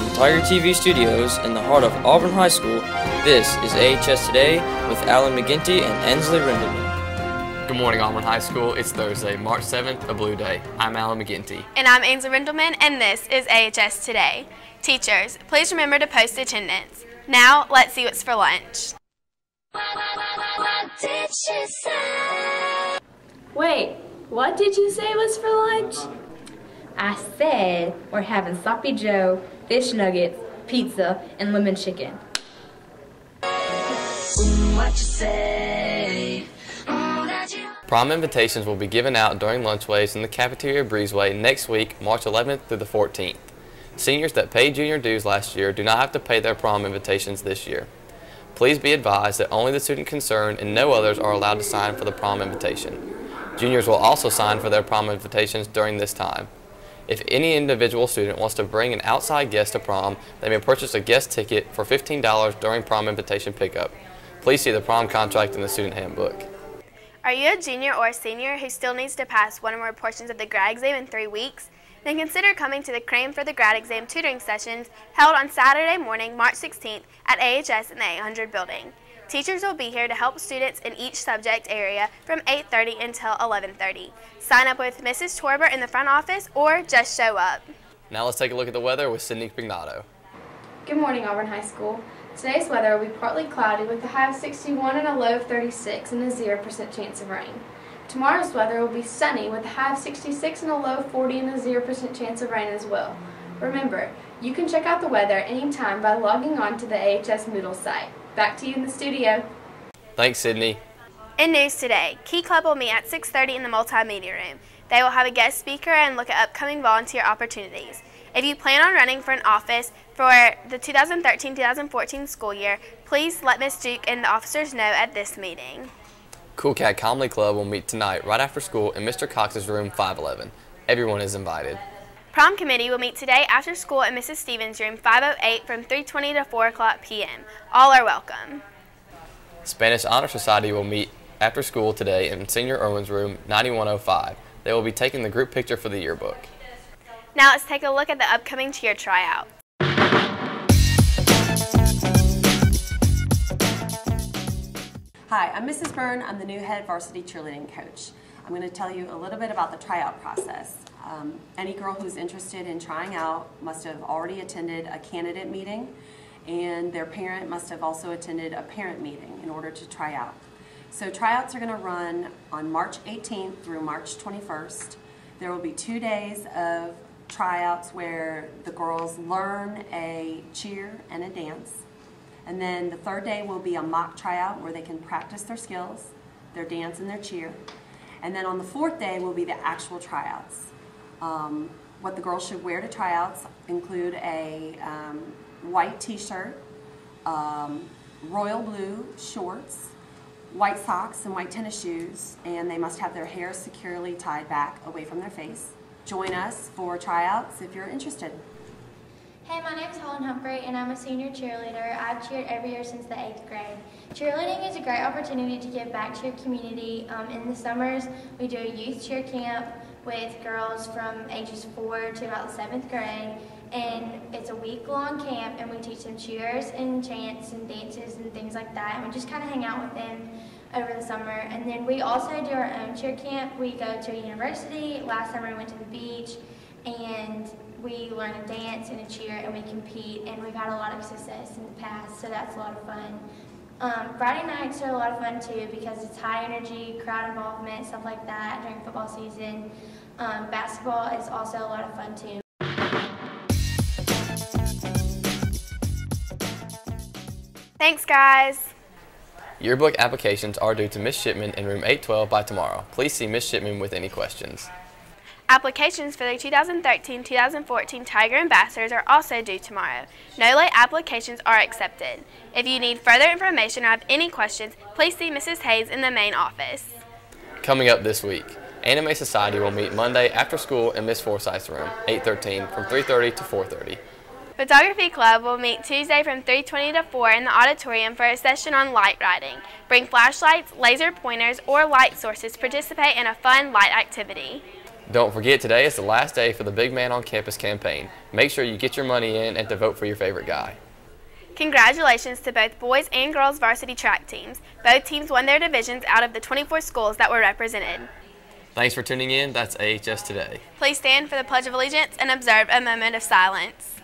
from Tiger TV studios in the heart of Auburn High School, this is AHS Today with Alan McGinty and Ainsley Rindelman. Good morning, Auburn High School. It's Thursday, March 7th, a blue day. I'm Alan McGinty. And I'm Ainsley Rindelman, and this is AHS Today. Teachers, please remember to post attendance. Now, let's see what's for lunch. Wait, what did you say was for lunch? I said we're having sloppy joe, fish nuggets, pizza, and lemon chicken. Prom invitations will be given out during lunchways in the cafeteria breezeway next week, March 11th through the 14th. Seniors that paid junior dues last year do not have to pay their prom invitations this year. Please be advised that only the student concerned and no others are allowed to sign for the prom invitation. Juniors will also sign for their prom invitations during this time. If any individual student wants to bring an outside guest to prom, they may purchase a guest ticket for $15 during prom invitation pickup. Please see the prom contract in the student handbook. Are you a junior or a senior who still needs to pass one or more portions of the grad exam in three weeks? Then consider coming to the Cram for the Grad Exam tutoring sessions held on Saturday morning, March 16th at AHS in the 800 building. Teachers will be here to help students in each subject area from 8.30 until 11.30. Sign up with Mrs. Torber in the front office or just show up. Now let's take a look at the weather with Sydney Pignato. Good morning, Auburn High School. Today's weather will be partly cloudy with a high of 61 and a low of 36 and a 0% chance of rain. Tomorrow's weather will be sunny with a high of 66 and a low of 40 and a 0% chance of rain as well. Remember, you can check out the weather anytime by logging on to the AHS Moodle site. Back to you in the studio. Thanks, Sydney. In news today, Key Club will meet at 6.30 in the multimedia room. They will have a guest speaker and look at upcoming volunteer opportunities. If you plan on running for an office for the 2013-2014 school year, please let Ms. Duke and the officers know at this meeting. Cool Cat Comedy Club will meet tonight right after school in Mr. Cox's room 511. Everyone is invited. Prom committee will meet today after school in Mrs. Stevens' room 508 from 3:20 to 4 o'clock p.m. All are welcome. Spanish Honor Society will meet after school today in Señor Irwin's room 9105. They will be taking the group picture for the yearbook. Now let's take a look at the upcoming cheer tryout. Hi, I'm Mrs. Byrne. I'm the new head varsity cheerleading coach. I'm going to tell you a little bit about the tryout process. Um, any girl who's interested in trying out must have already attended a candidate meeting and their parent must have also attended a parent meeting in order to try out. So tryouts are going to run on March 18th through March 21st. There will be two days of tryouts where the girls learn a cheer and a dance. And then the third day will be a mock tryout where they can practice their skills, their dance and their cheer. And then on the fourth day will be the actual tryouts. Um, what the girls should wear to tryouts include a um, white t-shirt, um, royal blue shorts, white socks and white tennis shoes, and they must have their hair securely tied back away from their face. Join us for tryouts if you're interested. Hey, my name is Helen Humphrey, and I'm a senior cheerleader. I've cheered every year since the eighth grade. Cheerleading is a great opportunity to give back to your community. Um, in the summers, we do a youth cheer camp with girls from ages four to about seventh grade, and it's a week-long camp, and we teach them cheers and chants and dances and things like that, and we just kind of hang out with them over the summer. And then we also do our own cheer camp. We go to a university. Last summer, we went to the beach, and we learn a dance and a cheer and we compete and we've had a lot of success in the past so that's a lot of fun. Um, Friday nights are a lot of fun too because it's high energy, crowd involvement, stuff like that during football season. Um, basketball is also a lot of fun too. Thanks guys! Yearbook applications are due to Miss Shipman in room 812 by tomorrow. Please see Miss Shipman with any questions. Applications for the 2013-2014 Tiger Ambassadors are also due tomorrow. No late applications are accepted. If you need further information or have any questions, please see Mrs. Hayes in the main office. Coming up this week, Anime Society will meet Monday after school in Miss Forsyth's room, 813, from 3.30 to 4.30. Photography Club will meet Tuesday from 3.20 to 4 in the auditorium for a session on light writing. Bring flashlights, laser pointers, or light sources to participate in a fun light activity. Don't forget today is the last day for the Big Man on Campus campaign. Make sure you get your money in and to vote for your favorite guy. Congratulations to both boys and girls varsity track teams. Both teams won their divisions out of the 24 schools that were represented. Thanks for tuning in. That's AHS Today. Please stand for the Pledge of Allegiance and observe a moment of silence.